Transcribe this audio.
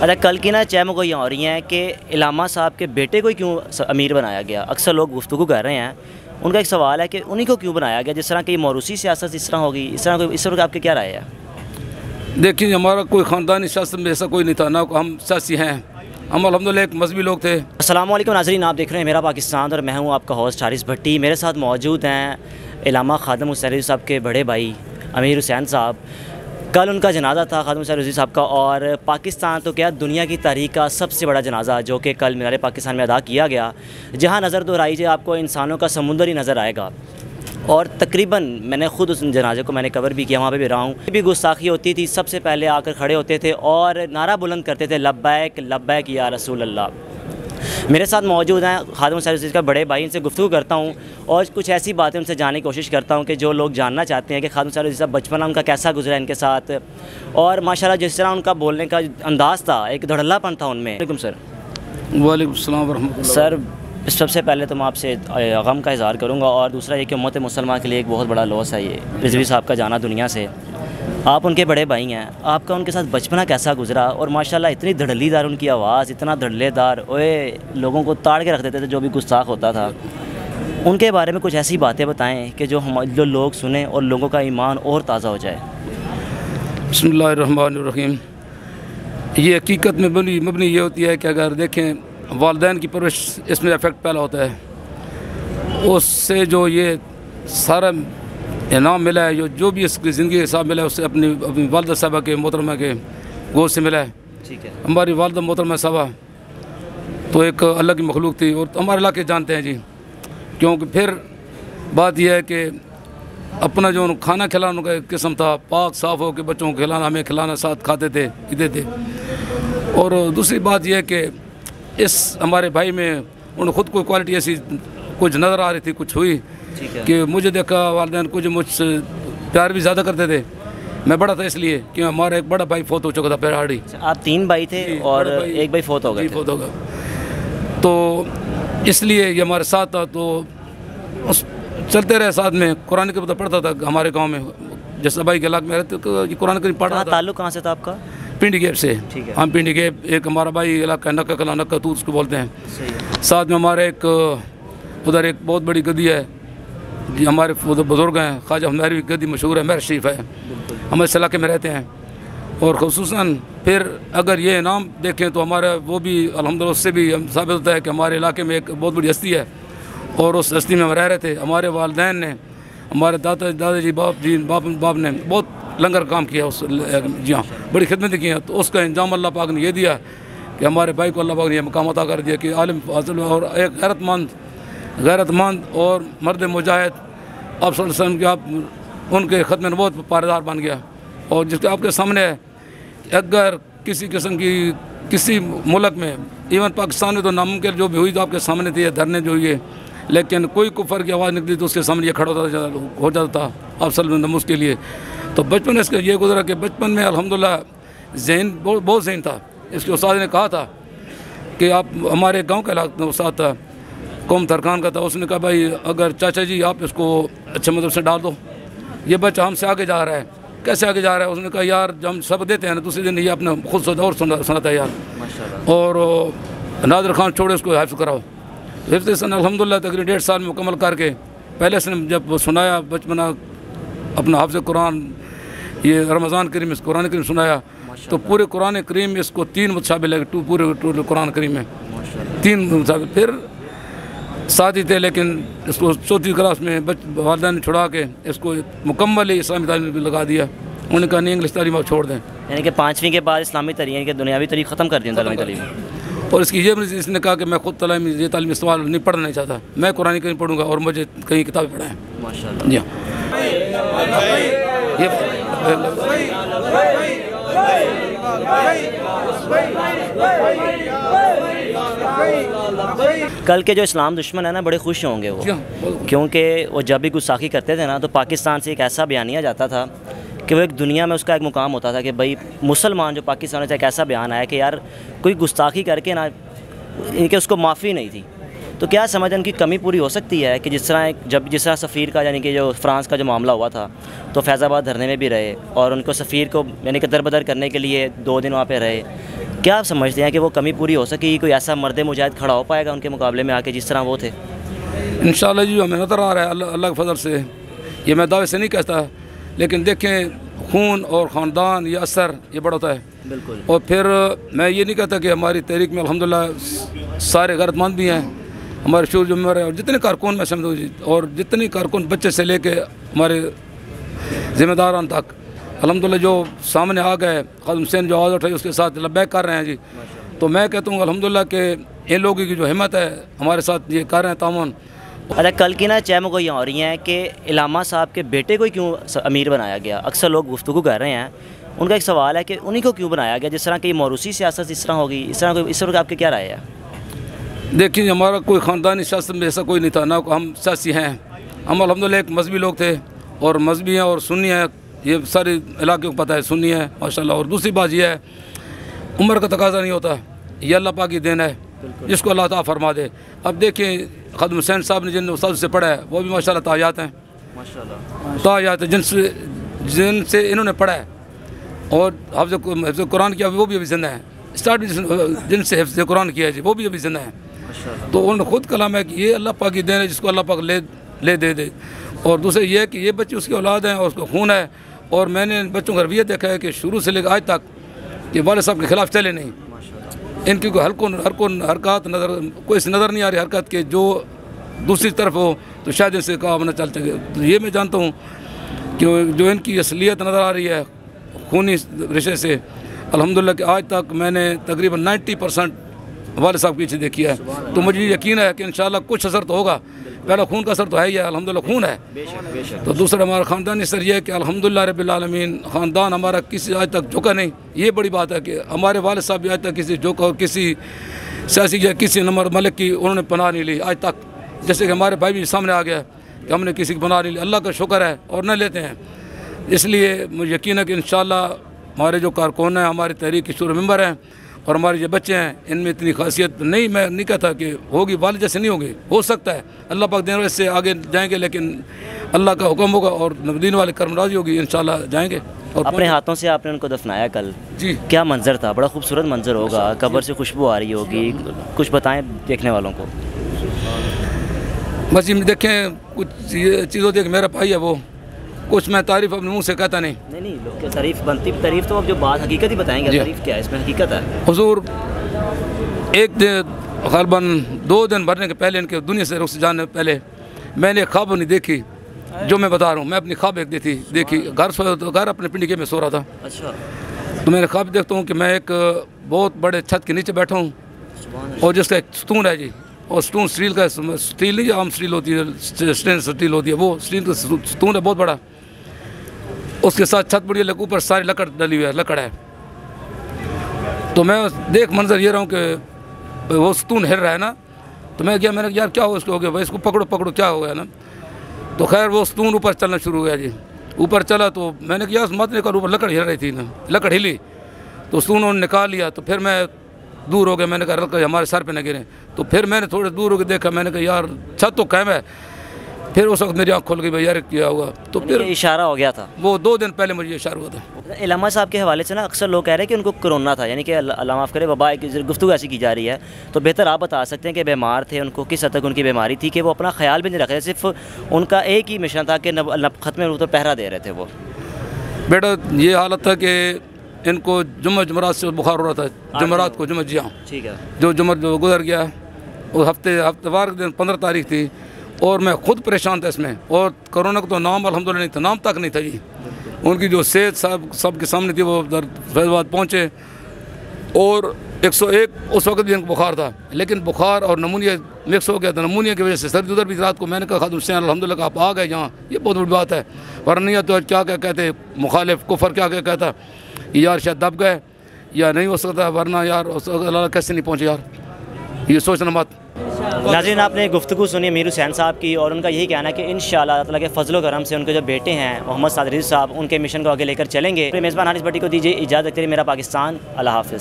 अच्छा कल की ना चैम को यहाँ हो रही हैं कि इलामा साहब के बेटे को ही क्यों अमीर बनाया गया? अक्सर लोग गुफ्तु कर रहे हैं। उनका एक सवाल है कि उन्हीं को क्यों बनाया गया? जिस तरह की मौरूसी सियासत इस तरह होगी इस तरह इस तरह आपकी क्या राय है? देखिए हमारा कोई ख़ानदानी सियासत में ऐसा कोई नहीं था ना हम सियासी हैं। हम अलहमदिल्ला एक मजहबी लोग थे। असल नाजरीन आप देख रहे हैं मेरा पाकिस्तान और मैं हूँ आपका होस्ट हारिस भट्टी। मेरे साथ मौजूद हैं इलामा खादम हुसैन साहब के बड़े भाई अमीर हुसैन साहब। कल उनका जनाजा था खादम हुसैन रज़ी साहब का और पाकिस्तान तो क्या दुनिया की तारीख का सबसे बड़ा जनाजा जो कि कल मीनार पाकिस्तान में अदा किया गया। जहाँ नज़र दोहराई जाए आपको इंसानों का समुंदर ही नज़र आएगा। और तकरीबन मैंने ख़ुद उस जनाजे को मैंने कवर भी किया, वहाँ पे भी रहा हूँ। भी गुस्ताखी होती थी, सबसे पहले आकर खड़े होते थे और नारा बुलंद करते थे, लब्बैक लब्बैक या रसूल अल्लाह मेरे साथ मौजूद हैं खादम सर्विस का बड़े भाई इनसे गुफ्तु करता हूँ और कुछ ऐसी बातें उनसे जानने की कोशिश करता हूँ कि जो लोग जानना चाहते हैं कि खादम सर्विस साहब बचपन उनका कैसा गुजरा इनके साथ। और माशाल्लाह जिस तरह उनका बोलने का अंदाज़ था एक धड़ल्लापन था उनमें। वालेकुम सर। वालेकुम सर सबसे पहले तो मैं आपसे गम का इजहार करूँगा और दूसरा ये कि उम्मत मुसलमान के लिए एक बहुत बड़ा लॉस है ये। रिजवी साहब का जाना दुनिया से। आप उनके बड़े भाई हैं। आपका उनके साथ बचपना कैसा गुजरा? और माशाल्लाह, इतनी धड़लीदार उनकी आवाज़, इतना धड़लेदार, ओए, लोगों को ताड़ के रख देते थे जो भी गुस्साख होता था। उनके बारे में कुछ ऐसी बातें बताएँ कि जो हम, जो लोग सुने और लोगों का ईमान और ताज़ा हो जाए। बसमीम ये हकीकत में बनी, मबनी ये होती है कि अगर देखें, वालदेन की परवरिश इसमें इफ़ेक्ट पहला होता है। उससे जो ये सारा इनाम मिला है जो जो भी इसकी ज़िंदगी के हिसाब मिला है उससे अपनी अपनी वालदा साहबा के मोहतरमा के गोद से मिला है। ठीक है। हमारी वालदा मोहतरमा साहबा तो एक अलग ही मखलूक थी और हमारे इलाके जानते हैं जी। क्योंकि फिर बात यह है कि अपना जो खाना खिलाने का एक किस्म था पाक साफ़ हो के बच्चों को खिलाना हमें खिलाना साथ खाते थे पीते थे। और दूसरी बात यह है कि इस हमारे भाई में उन्हें खुद कोई क्वालिटी ऐसी कुछ नज़र आ रही थी कुछ हुई। कि मुझे देखा वालदेन कुछ मुझसे प्यार भी ज़्यादा करते थे। मैं बड़ा था इसलिए कि हमारा एक बड़ा भाई फोत हो चुका था पेराड़ी अच्छा, आप तीन भाई थे और भाई, एक भाई फोत हो गए फोत हो गया तो इसलिए ये हमारे साथ था तो उस चलते रहे साथ में। कुरान के पता पढ़ता था हमारे गाँव में जैसा भाई के इलाके में रहते तो कुरान करीम पढ़ा था। ताल्लुक कहाँ से था आपका? पिंडी गेप से। हम पिंडी गेप एक हमारा भाई इलाका नक्का कला नक्का तू उसको बोलते हैं। साथ में हमारे एक उधर एक बहुत बड़ी गदी है जी, हमारे बुज़ुर्ग हैं, ख्वाजा हमारी भी गदी मशहूर है, मेहर शरीफ है। हम इस इलाके में रहते हैं। और खसूस फिर अगर ये इनाम देखें तो हमारा वो भी अलहमदिल्ला उससे भी हम साबित होता है कि हमारे इलाके में एक बहुत बड़ी हस्ती है। और उस हस्ती में हम रह रहे थे। हमारे वालदेन ने, हमारे दादा, दादाजी, बाप जी बाप बाप ने बहुत लंगर काम किया उस, जी हाँ बड़ी खिदमत की हैं। तो उसका इंजाम अल्लाह पाक ने ये दिया कि हमारे भाई को अल्लाह पाक ने यह मकाम अदा कर दिया कि आलम फाजिल और एक गैरतमंद गैरतमंद और मर्द मुजाहिद आप वसल्लम के आप उनके ख़त्म बहुत पारेदार बन गया। और जिसके आपके सामने अगर किसी किस्म की किसी मुल्क में, इवन पाकिस्तान में तो नामुमकिन जो भी हुई तो आपके सामने थी धरने जो हुए लेकिन कोई कुफर की आवाज़ निकली तो उसके सामने ये खड़ा होता हो जाता था आप सलम के लिए। तो बचपन इसका ये गुजरा कि बचपन में अलहमदिल्ला जहन बहुत बहुत जहन था। इसके उस्ताद ने कहा था कि आप हमारे गाँव का उस्ताद था। कौम तरकान का था उसने कहा भाई अगर चाचा जी आप इसको अच्छे मतलब से डाल दो। ये बच्चा हमसे आगे जा रहा है। कैसे आगे जा रहा है? उसने कहा यार जब हम सब देते हैं ना दूसरे दिन ये अपने खुद से और सुना सुनाता है यार। और नादर खान छोड़े उसको हाफ़ कराओ। हिफ्त सन अलहमदिल्ला तकरीबन डेढ़ साल में मुकम्मल करके पहले से जब सुनाया बचपना अपना हाफ़ कुरान ये रमज़ान करीम इस कुरान करीम सुनाया तो पूरे कुरान करीम इसको तीन मुताबिल लगे टू पूरे कुरान करीम में। तीन मुताबिल फिर साथ ही थे लेकिन इसको चौथी क्लास में बच वालदा ने छुड़ा के इसको मुकम्मल ही इस्लामी तालीम में लगा दिया उन्होंने कहा नहीं इंग्लिश तालीम आप छोड़ दें यानी कि पाँचवीं के बाद इस्लामी तरीके के दुनियावी तरीके ख़त्म कर दिया तालीम और इसकी ये इसने कहा कि मैं खुद तलीम ये तालीम इस्तेमाल नहीं पढ़ना नहीं चाहता मैं कुरान कहीं पढ़ूँगा और मुझे कहीं किताबें पढ़ाएँ माशा जी हाँ कल के जो इस्लाम दुश्मन है ना बड़े खुश होंगे वो। क्योंकि वो जब भी गुस्साखी करते थे ना तो पाकिस्तान से एक ऐसा बयानिया जाता था कि वो एक दुनिया में उसका एक मुकाम होता था कि भाई मुसलमान जो पाकिस्तान से एक ऐसा बयान आया कि यार कोई गुस्ताखी करके ना इनके उसको माफ़ी नहीं थी। तो क्या समझ इनकी कमी पूरी हो सकती है कि जिस तरह एक जब जिस तरह सफ़ीर का यानी कि जो फ्रांस का जो मामला हुआ था तो फैज़ाबाद धरने में भी रहे और उनको सफ़ीर को यानी कि दरबदर करने के लिए दो दिन वहाँ पर रहे। क्या आप समझते हैं कि वो कमी पूरी हो सकेगी कोई ऐसा मर्द मुजाहिद खड़ा हो पाएगा उनके मुकाबले में आके जिस तरह वो थे? इन जी हमें नज़र आ रहा है अल्लाह के फजल से। ये मैं दावे से नहीं कहता लेकिन देखें खून और ख़ानदान ये असर ये बड़ा होता है। बिल्कुल। और फिर मैं ये नहीं कहता कि हमारी तहरीक में अलहमदिल्ला सारे गरतमंद भी हैं हमारे शूर जुम्मर है और जितने कारकुन मैं समझूँ और जितने कारकुन बच्चे से लेके हमारे ज़िम्मेदारान तक अलहमदिल्ला जो सामने आ गए खदम हुसैन जो आवाज़ उठाई उसके साथ लब्बैक कर रहे हैं जी। तो मैं कहता हूँ अलहमदिल्ला के इन लोगों की जो हिम्मत है हमारे साथ ये कर रहे हैं तामन। अच्छा कल की ना चैम को ये हो रही हैं कि इलामा साहब के बेटे को क्यों अमीर बनाया गया? अक्सर लोग गुफ्तु कर रहे हैं। उनका एक सवाल है कि उन्हीं को क्यों बनाया गया? जिस तरह की मौरूसी सियासत इस तरह होगी इस तरह इस तरह आपकी क्या राय है? देखिए हमारा कोई ख़ानदानी सियासत में ऐसा कोई नहीं था ना हम सियासी हैं। हम अलहमदिल्ला एक मजहबी लोग थे और मजहबी हैं और सुन्नी है ये सारे इलाके को पता है सुन्नी है माशाल्लाह। और दूसरी बात ये है उम्र का तकाजा नहीं होता। ये अल्लाह पाक की देन है जिसको अल्लाह ताला फरमा दे। अब देखिए खदम हुसैन साहब ने जिन उस्ताद से पढ़ा है वो भी माशाल्लाह ताजात हैं। ताजात जिनसे जिनसे इन्होंने पढ़ा है। और हफ्ज़ हफ्ज कुरान किया वो भी अभी ज़िंदा है। स्टार्ट जिनसे हिफ्ज़ कुरान किया है वो भी अभी ज़िंदा है। तो उन्होंने खुद कलाम है कि ये अल्लाह पाक की देन है जिसको अल्लाह पाक ले ले दे दे। और दूसरे ये कि ये बच्चे उसकी औलाद हैं और उसका खून है। और मैंने इन बच्चों का रवैया देखा है कि शुरू से लेकर आज तक कि वाले साहब के खिलाफ चले नहीं। इनकी कोई हल्को हरको हरकत नज़र कोई नज़र नहीं आ रही हरकत के जो दूसरी तरफ़ हो तो शायद इनसे काम न चल सके तो ये मैं जानता हूँ कि जो इनकी असलियत नज़र आ रही है खूनी रिश्ते से अलहमदिल्ला कि आज तक मैंने तकरीबन 90 परसेंट वाले साहब की चीज़ देखी है। तो मुझे यकीन है कि इन कुछ असर तो होगा। पहला खून का असर तो है ही है अलहमदिल्ला खून है। तो दूसरा हमारा ख़ानदानी सर यह है कि अलहमदिल्ला रबालमीन ख़ानदान हमारा किसी आज तक झुका नहीं। ये बड़ी बात है कि हमारे वाले साहब भी आज तक किसी झुका और किसी सियासी या किसी नंबर मलिक की उन्होंने पनाह नहीं ली। आज तक जैसे कि हमारे भाई भी सामने आ गया कि हमने किसी की पनाह नहीं ली। अल्लाह का शुक्र है और न लेते हैं। इसलिए मुझे यकीन है कि इन हमारे जो कारकुन हैं, हमारी तहरीक के शुरू मेंबर हैं और हमारे जो बच्चे हैं इनमें इतनी खासियत नहीं मैं नहीं कहता कि होगी वाल जैसे नहीं होगी हो सकता है। अल्लाह पाक दिन से आगे जाएँगे लेकिन अल्लाह का हुक्म होगा और नबदीन वाले कर्म राज़ी होगी इन जाएँगे और अपने हाथों से आपने उनको दफनाया कल? जी। क्या मंजर था? बड़ा खूबसूरत मंजर होगा कब्र से खुशबू आ रही होगी। कुछ बताएँ देखने वालों को। बस ये देखें कुछ चीज़ों देख मेरा भाई है वो। कुछ मैं तारीफ़ अपने मुँह से कहता नहीं। नहीं नहीं लोग तारीफ़ बनती तारीफ़ तो अब जो बात हकीकत ही बताएँगे तारीफ़ क्या है? इसमें हकीकत है। हजूर एक दिन गलबन दो दिन भरने के पहले इनके दुनिया से रुख जाने पहले मैंने ख्वाब नहीं देखी जो मैं बता रहा हूँ। मैं अपनी ख्वाब एक देखी देखी। घर सो तो घर अपने पिंडी के में सो रहा था। अच्छा। तो मैंने ख्वाब देखता हूँ कि मैं एक बहुत बड़े छत के नीचे बैठा हूँ। और जिसका एक स्तून है जी और स्टून स्टील का स्टील नहीं आम स्टील होती है स्टेन स्टील होती है वो स्टील का स्तून है बहुत बड़ा। उसके साथ छत बड़ी ऊपर सारी लकड़ डली हुई है, लकड़ है। तो मैं देख मंजर, ये रहा हूँ कि वो स्तून हिल रहा है ना। तो मैं क्या मैंने कहा, यार, क्या हो इसको हो गया? भाई, इसको पकड़ो पकड़ो, क्या हो गया ना? तो खैर, वो स्तून ऊपर चलना शुरू हो गया जी। ऊपर चला तो मैंने किया मत निकाल ऊपर लकड़ हिल रही थी ना, लकड़ हिली। तो स्तून उन्होंने निकाल लिया। तो फिर मैं दूर हो गया, मैंने कहा हमारे सर पे न गिरे। तो फिर मैंने थोड़े दूर होकर देखा, मैंने कहा, यार, छत तो कैम है फिर उस वक्त मेरी आँख खुल गई भैया क्या हुआ? तो फिर इशारा हो गया था। वो दो दिन पहले मुझे इशारा हुआ था। इलामा साहब के हवाले से ना अक्सर लोग कह रहे हैं कि उनको कोरोना था यानी कि अल्लाह माफ़ करे वबा की गुफ्तु ऐसी की जा रही है। तो बेहतर आप बता सकते हैं कि बीमार थे उनको किस हद तक उनकी बीमारी थी कि वो अपना ख्याल भी नहीं रख रहे सिर्फ़ उनका एक ही मिशन था कि ख़त्म तो पहरा दे रहे थे वो। बेटा ये हालत था कि इनको जुम्मे जुमरात से बुखार हो रहा था जुमरात को जुम्मे जी हाँ ठीक है। जो जुम्मर जो गुजर गया उस हफ़्ते हफ्तेवार दिन पंद्रह तारीख थी और मैं खुद परेशान था इसमें। और कोरोना का तो नाम अलहमदिल्ला नहीं था, नाम तक नहीं था जी उनकी जो सेहत सब सबके सामने थी, वो फैजाबाद पहुँचे। और 101 उस वक्त भी इनको बुखार था। लेकिन बुखार और नमूनिया मिक्स हो गया था। नमूनिया की वजह से सर्दी उधर भी रात को मैंने कहा खाद हुसैन, अलहमदिल्ला, आप आ गए यहाँ ये बहुत बड़ी बात है। वरनिया तो क्या क्या कहते मुखालिफ, कुफर क्या क्या कहता? यार शायद दब गए या नहीं हो सकता, वरना यार कैसे नहीं पहुँचे यार? ये सोचना मत। नाजिन आपने गुफ्तु सुनी मीर हुसैन साहब की और उनका यही कहना है कि इन शाला के फजलो करम से उनके जो बेटे हैं मोहम्मद सादरी साहब उनके मिशन को आगे लेकर चलेंगे। मेज़बान हानिस भट्टी को दीजिए इजाज़त करिए मेरा पाकिस्तान अल्लाह हाफ़